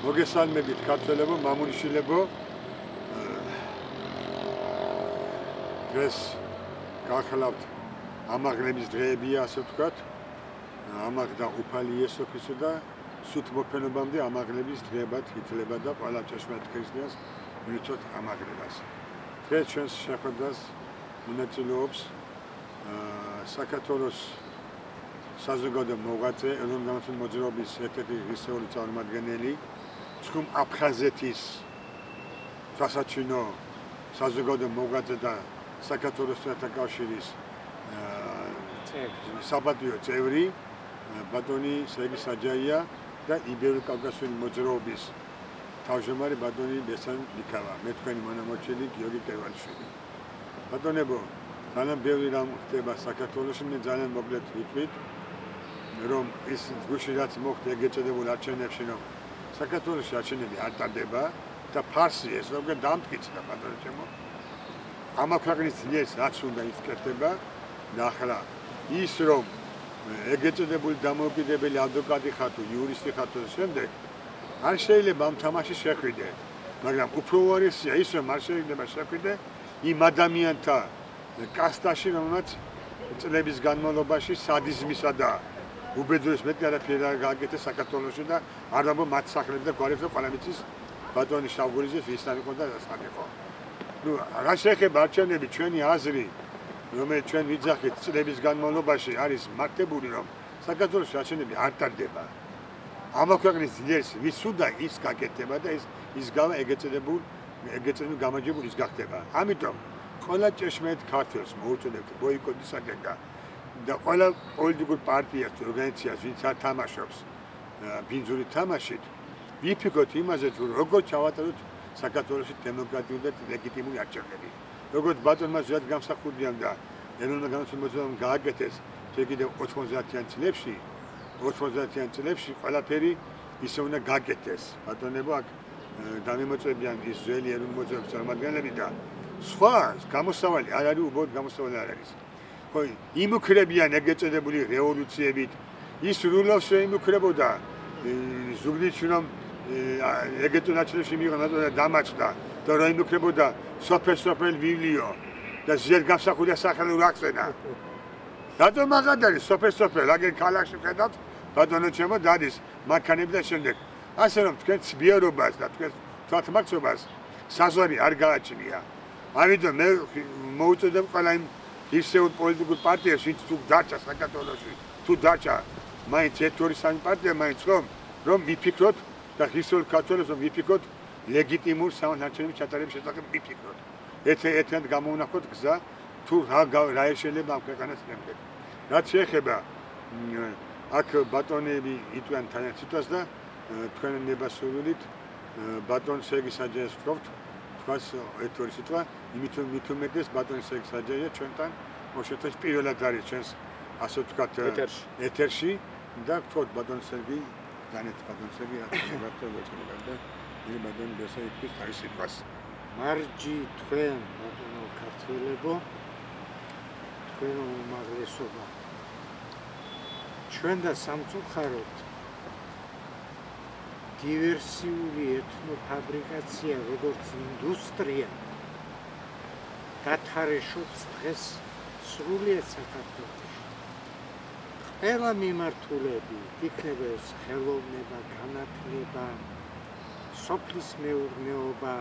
მოგესალმებით ქართველებო, მამულიშვილებო. დღეს გახლავთ ამაღლების დღეებია, ასე ვთქვათ. ამაღდა უფალი იესო ქრისტე და სუთ მოფენობამდე ამაღლების დღეებად ითვლება და ყველა ჭეშმარიტ ქრისტიანს მივიწოთ ამაღლებას. დღეს ჩვენს შეხვედრას მონაწილეობს საქართველოს საზოგადო მოღვაწე, ეროვნული მოძრაობის ერთ-ერთი ისეული წარმომადგენელი ჩხუმ აფხაზეთის სასაჩინო საზოგადო მოღვაწე და საქართველოს თათაკავშირის საბატიო წევრი ბატონი სერგი საჯაია და იბერკავკასიური მოძრაობის თავმჯდომარე ბატონი ბესან ნიკავა მე თქვენი მონამორჩილი გიორგი კევალიშვილი ბატონებო ძალიან ბევრი რამ ხდება საქართველოში მე ძალიან მოკლედ ვიტყვით რომ ის გუში რაც მოხდა ეგეწოდებულ არჩევნებში რომ საქართველოს არჩევნები არ ტარდება და ფარსი ეს როგორ დამტკიცდა ბატონო ჩემო. ამა ქვეყნის ძლიერ რაც უნდა ისკეთება და ახლა ის რომ ეგეწოდებული დამოუკიდებელი ადვოკატი ხათო იურისტი ხათო შემდეგ არ შეიძლება ამ თამაში შეხვიდე მაგრამ უფრო უარესია ის რომ არ შეიძლება შეხვიდე იმ ადამიანთა კასტაში რომელმაც წლების განმავლობაში სადიზმისა და უბედურეს მეტი არაფერი არ გააკეთე საქართველოსში და არ დაბო მათ სახლებს და გვარებს და ყალამიცის ბატონი შავგურიძეს ის არ იყო და სად იყო. ნუ რა შეიძლება არჩენები ჩვენი აზრი რომელიც ჩვენ ვიძახით წლების განმავლობაში არის მარტებული რომ საქართველოს არჩენები არ ტარდება. ამა ქვეყნის ძლიერ ვის სუდა ის გაკეთება და ის ის გავა ეგეწედებულ ეგეწედებულ გამარჯვებული ის გახდება. ამიტომ ყველა ჭეშმარიტ ქართველს მოუწოდებთ ბოიკოტისაკენ და და ყველა პოლიტიკურ პარტიას თუ ორგანიზაციას ვინც არ თამაშობს ბინძური თამაშით ვიფიქოთ იმაზე თუ როგორ ჩავატაროთ საქართველოს დემოკრატიული და ლეგიტიმური არჩევნები. როგორც ბატონმა ზედ გამსახურდიან და ეროვნულ განათლებამ გააკეთეს შეგიდე 90-იან წლებში 90-იან წლებში ყველაფერი ისე უნდა გააკეთეს ბატონებო აქ დამიმოწებიან ის ძველი ეროვნულ მოძრაობის წარმომადგენლები და სხვა გამოსავალი არ არის უბრალოდ გამოსავალი არ არის იმუქრებიან ეგეწოდებული რევოლუციებით. ის რულავს შეიმუქრებოდა ზუგდიდში რომ ეგეთო ნაცნებში მიღნა და დამაჩდა და რომ იმუქრებოდა სოფესოფელ ვილიო. და ზედ გასახულია სახელი რახსენა რატომ მაგადარი სოფესოფელ აგერ ქალაქში ხედავთ ბატონო ჩემო დადის მანქანები და შემდეგ? ასე რომ თქვენ ცბიერობას და თქვენ თვალთმაქცობას საზვარი არ გააჩნია. ამიტომ მე მოუწოდებ ყველა იმ ისევ პოლიტიკურ პარტიას ვინც თუ დაჭა საქართველოსში თუ დაჭა მაინც ერთორი სამი პარტია მაინც რომ რომ მიფიქროთ და ისევ ქართველებს რომ მიფიქროთ ლეგიტიმურ სამართლებრივ ჩატარების შესახებ მიფიქროთ. ერთ ერთად გამოუნახოთ გზა თუ რა რა შეიძლება ამ ქვეყანას შემდეგ რაც შეეხება აქ ბატონები იტყვიან თანაც სიტყვას და თქვენ ნებასრულით ბატონ სერგი საჯაეს ვთქვით თქვას ერთორი სიტყვა იმით რომ მით უმეტეს ბატონი სერგი საჯაია ჩვენთან. მოშეთეს პირველად არის ჩვენს ასე ვთქვათ ეთერში. და ვთქვათ ბატონ სერგი განეთ ბატონ სერგი აკეთებდა ვეცნობა და მე ბატონ ბესა იტყვის თავის სიტყვას. მარჯი თქვენ ბატონო ქართველებო. თქვენ უმაღლესობა. ჩვენ და სამწუხაროდ დივერსიული ეთნოფაბრიკაცია როგორც ინდუსტრია დათარეშობს დღეს სრულიად საქართველოში. ყველა მიმართულები, იქნება ეს ხელოვნება, განათლება, სოფლის მეურნეობა,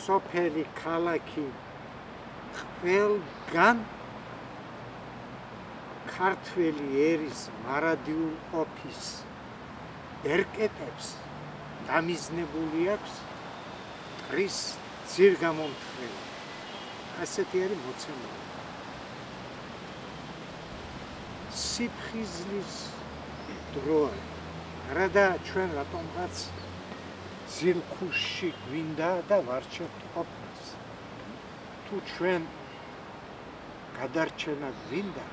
სოფელი, ქალაქი, ყველგან ქართველი ერის მარადიულ ოფისს ერკეტებს. დამიზნებული აქვს ტრის ძირგამომთხრელი ასეთი არის მოცემა სიფხიზლის დროა რადა ჩვენ რატომღაც ზირქუში გვინდა და ვარჩევთ ყოფნას. თუ ჩვენ გადარჩენა გვინდა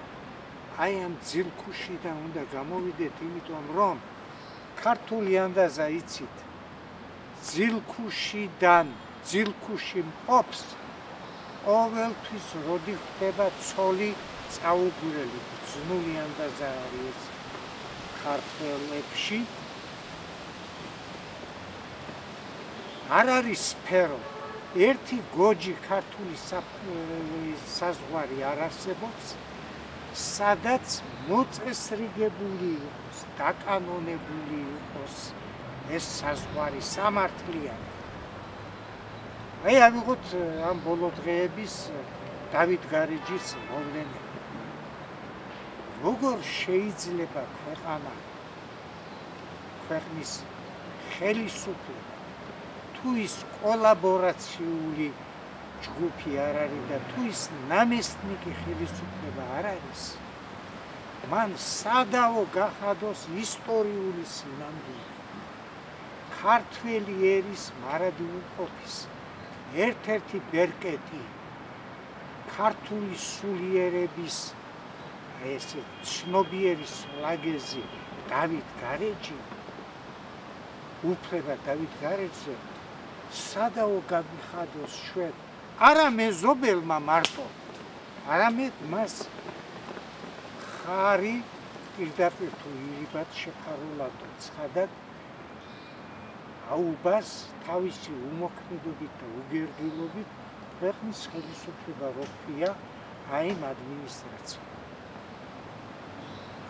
აი ამ ზირქუშიდან უნდა გამოვიდეთ იმიტომ რომ ქართული ანდაზა იცით ძილქუშიდან ძილქუში მყოფს ყოველთვის როდი ხდება ცოლი წაუგურელი ძნული ანდაზა არის ქართველებში. არ არის სფერო. ერთი გოჯი ქართული საზღვარი არ არსებობს სადაც მოწესრიგებული იყოს დაკანონებული იყოს ეს საზღვარი სამართლიანი. აი ამიღოთ ამ ბოლო დღეების დავით გარეჯის მოვლენა როგორ შეიძლება ქვეყანა ქვეყნის ხელისუფლება თუ ის კოლაბორაციული ჯგუფი არ არის და თუ ის ნამესტნიკი ხელისუფლება არ არის მან სადაო გახადოს ისტორიული სინამდვილე ქართველი ერის მარადიულყოფის ერთ-ერთი ბერკეტი ქართული სულიერების ეს ცნობიერის ლაგეზი დავით გარეჯი უფლება დავით გარეჯზე სადაო გაგიხადოს ჩვენ არა მეზობელმა მარტო არამედ მას ხარი პირდაპირ თუ ირიბად შეფარულადო ცხადად აუბას თავისი უმოქმედობით და უგერდილობით ქვეყნის ხელისუფლება როფია აი ამ ადმინისტრაცია.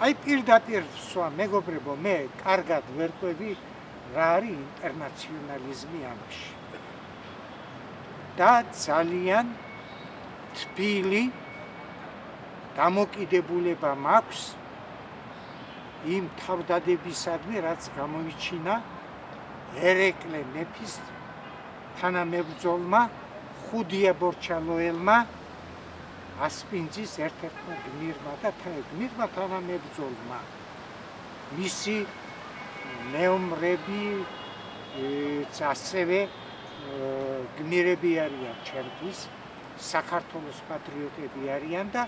აი პირდაპირ სვა მეგობრებო მე კარგად ვერკვევი რა არის ინტერნაციონალიზმი ამაში. და ძალიან თბილი დამოკიდებულება მაქვს იმ თავდადებისადმი რაც გამოიჩინა ერეკლე მეფის თანამებრძოლმა ხუდია ბორჩალოელმა ასპინძის ერთ-ერთმა გმირმა და გმირმა თანამებრძოლმა. მისი მეომრები ასევე გმირები არიან ჩემთვის საქართველოს პატრიოტები არიან და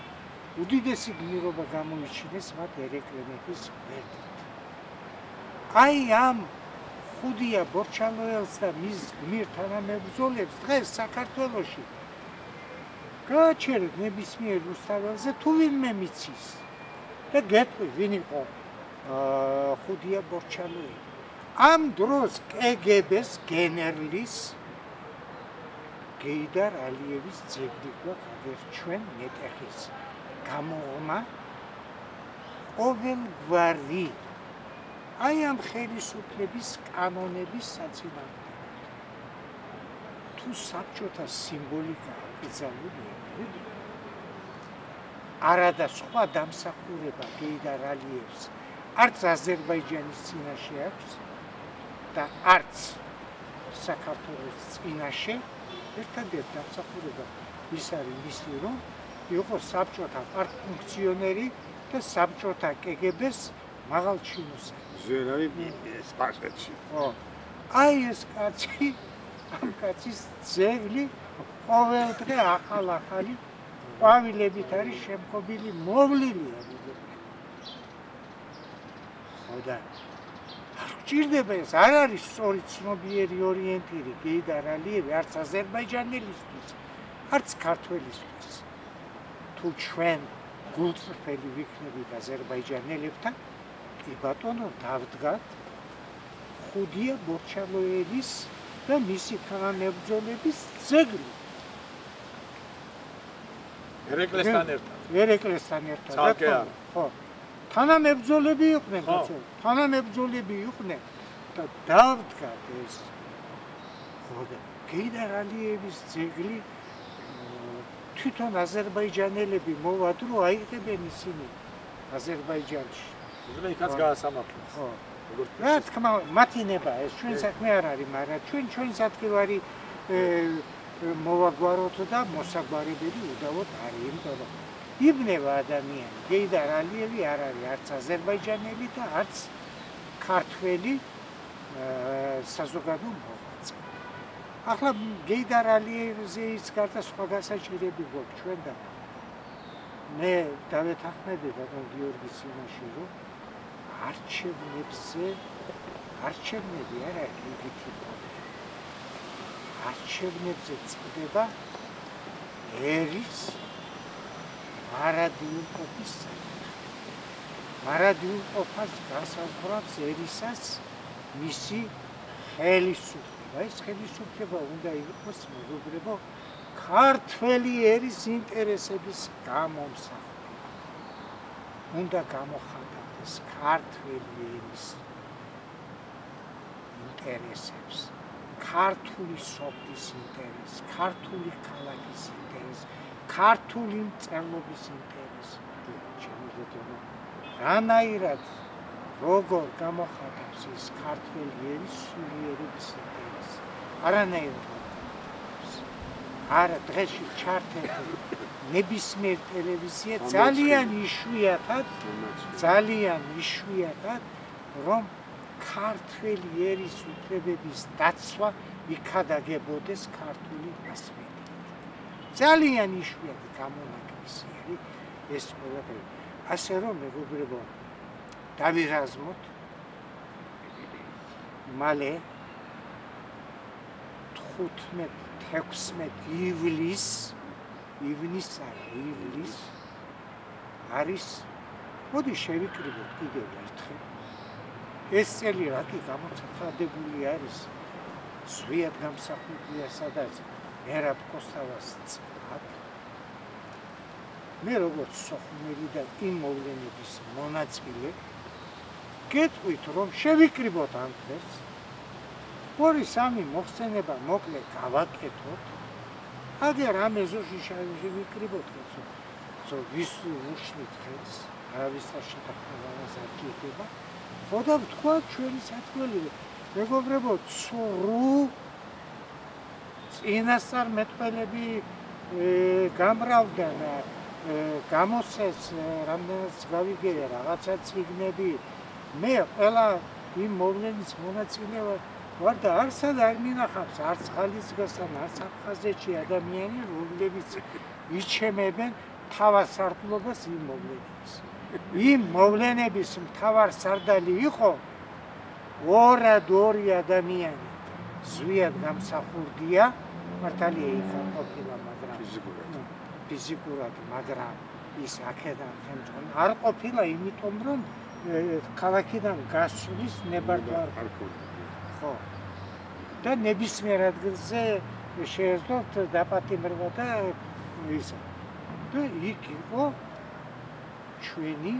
უდიდესი გმირობა გამოიჩინეს მათ ერეკლე მეფის გვერდით აი ამ ხუდია ბორჩალოელს და მის გმირ თანამებრძოლებს დღეს საქართველოში. გაჩერეთ ნებისმიერ რუსთაველზე თუ ვინმე მიცის. და გეტყვი ვინ იყო ხუდია ბორჩალოელი ამ დროს კგბ-ს გენერლის გეიდარ ალიევის ძეგლი გვაქვს ჩვენ მეტეხის. გამოღმა ყოველგვარი აი ამ ხელისუფლების კანონების საწინააღმდეგო თუ საბჭოთა სიმბოლიკა აკრძალულია არადა სხვა დამსახურება გეიდარ ალიევს არც აზერბაიჯანის წინაშე აქვს და არც საქართველოს წინაშე ერთადერთ დამსახურება ის არის მისი რომ იყო საბჭოთა პარტფუნქციონერი და საბჭოთა კგბ-ს მაღალ ჩინოსა ზენ არის სპარსეთში. ხო. აი ეს კაცი, ამ კაცის ძეგლი ყოველდღე ახალ-ახალი ყვავილებით არის შემკობილი, მოვლილია. ხოდა არ გჭირდება ეს, არ არის სწორი ცნობიერი ორიენტირი გეიდარ ალიევი, არც აზერბაიჯანელისთვის, არც ქართველისთვის. თუ ჩვენ გულწრფელი ვიქნებით აზერბაიჯანელებთან, კი ბატონო დავდგათ ხუდია ბორჩალოელის და მისი თანამებრძოლების ძეგლი. ერეკლესთან ერთად. ერეკლესთან ერთად არ ხო თანამებრძოლები იყვნენ ბაცო თანამებრძოლები იყვნენ. და დავდგათ ეს ხო და გეიდარ ალიევის ძეგლი თვითონ აზერბაიჯანელები მოვადრო აიღებენ ისინი აზერბაიჯანში. უნდა იქაც გაასამართლოს. ხო. რა თქმა მათინება ეს ჩვენ საქმე არ არის, მაგრამ ჩვენ ჩვენს ადგილარი მოვაგვაროთ და მოსაგვარებელი უდავოდ არის, იმიტომ რომ იბნება ადამიანი, გეიდარ ალიევი არ არის არც აზერბაიჯანელი და არც ქართველი საზოგადო მოღვაწე. ახლა გეიდარ ალიევზე ის გარდა სხვა გასაჭირები გვაქვს ჩვენ და მე დავეთანხმები ბატონ გიორგის იმაში რომ არჩევნებზე არჩევნები არა იგითი არჩევნებზე წდება ერის მარადიულყოფის მარადიულყოფას გასაზღვრავს ერისას მისი ხელისუფლება. ეს ხელისუფლება უნდა იყოს მეგობრებო ქართველი ერის ინტერესების გამომსახურება. უნდა გამოხატდეს ქართველი ერის ინტერესებს, ქართული სოფლის ინტერესს, ქართული ქალაქის ინტერესს, ქართული მწერლობის ინტერესს. ჩემი გეტყვი. რანაირად როგორ გამოხატავს ის ქართველი ერის სულიერების ინტერესს? არანაირად არა დღეში ჩართები ნებისმიერ ტელევიზია ძალიან იშვიათად ძალიან იშვიათად რომ ქართველი ერის უფლებების დაცვა იქადაგებოდეს ქართული მასმედიით. ძალიან იშვიათი გამონაკლისი არის ეს ყველაფერი. ასე რომ მეგობრებო დავიღაზმოთ მალე 15-16 ივლის ივნის ივლის არის მოდი შევიკრიბოთ კიდევ ერთხელ ეს წელი რა კი გამოცხადებული არის ზვიად გამსახურდია სადაც ერაბ კოსტავას წად მე როგორც სოხუმელი და იმ მოვლენების მონაწილე გეტყვით რომ შევიკრიბოთ ამ დღეს ორი სამი მოხსენება მოკლე გავაკეთოთ აგერ ამ ეზოში შევიკრიბოთ ხო ზო ვის უშნით ხელს არავის არ შეთანხმებას არ გიხდება ხოდა ვთქვა ჩვენი საქმელი მეგობრებო ცრუ წინასწარ მეტყველები გამრავდნენ გამოსეს რამდენიც გავიგე რაღაცა ციგნები მე ყველა იმ მოვლენის მონაწილე ვარ და არსად არ მინახავს არც ხალისგასთან არც აფხაზეთში ადამიანი რომლებიც იჩემებენ თავას სარდლობას იმ მოვლენებს. იმ მოვლენების მთავარ სარდალი იყო ორად ორი ადამიანი. ზვიად გამსახურდია მართალია იქ ყოფილა მაგრამ ფიზიკურად. ფიზიკურად მაგრამ ის აქედან ხელმძღვანელი არ ყოფილა იმიტომ რომ ქალაქიდან გასვლის ნებართვარ ხო. და ნებისმიერ ადგილზე შეეძლოთ დაპატიმრება და ისა და იქ იყო ჩვენი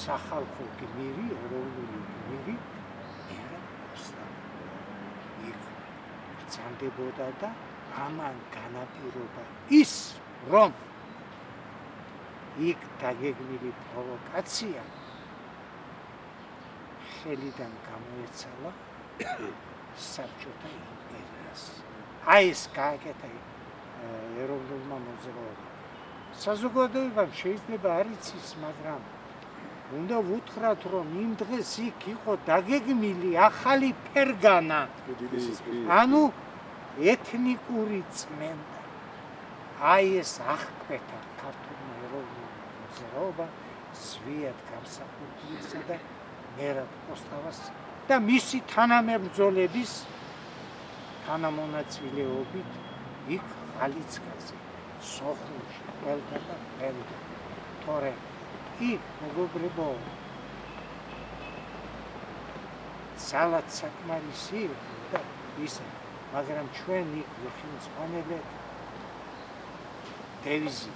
სახალხო გმირი, ეროვნული გმირი ეროსტა. იქ ბრძანდებოდა და ამან განაპირობა ის, რომ იქ დაგეგმილი პროვოკაცია ხელიდან გამოეცალა საბჭოთა იმპერიას. აი ეს გააკეთა ეროვნულმა მოძრაობამ. საზოგადოებამ შეიძლება არ იცის, მაგრამ უნდა ვუთხრათ, რომ იმ დღეს იქ იყო დაგეგმილი ახალი ფერგანა. ანუ ეთნიკური წმენდა. აი ეს აღკვეთა ქართულმა ეროვნულმა მოძრაობა სვიად გამსახურდიესა და მერაბ კოსტავას და მისი თანამებრძოლების თანამონაწილეობით იქ ალიცკაზე სოხუმში ყველგან და ყველგან. თორე იქ მეგობრებო სალათ საკმარისი და ისა, მაგრამ ჩვენ ვიხილ წვანელე დევიზი